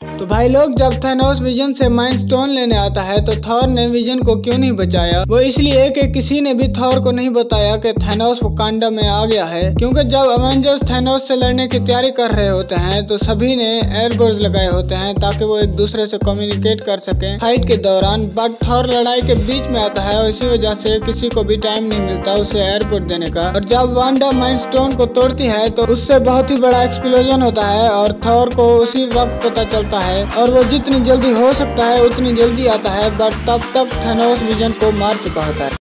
तो भाई लोग, जब थेनोस विजन से माइंड स्टोन लेने आता है तो थॉर ने विजन को क्यों नहीं बचाया? वो इसलिए कि किसी ने भी थॉर को नहीं बताया कि थेनोस वकांडा में आ गया है। क्योंकि जब अवेंजर्स थेनोस से लड़ने की तैयारी कर रहे होते हैं तो सभी ने एयरबोर्ड लगाए होते हैं ताकि वो एक दूसरे से कम्युनिकेट कर सके फाइट के दौरान। बट थॉर लड़ाई के बीच में आता है, और इसी वजह से किसी को भी टाइम नहीं मिलता उसे एयरपोर्ट देने का। और जब वांडा माइंड स्टोन को तोड़ती है तो उससे बहुत ही बड़ा एक्सप्लोजन होता है, और थॉर को उसी वक्त पता चलता चलता है और वो जितनी जल्दी हो सकता है, उतनी जल्दी आता है। बट तब तक थेनोस विजन को मार चुका होता है।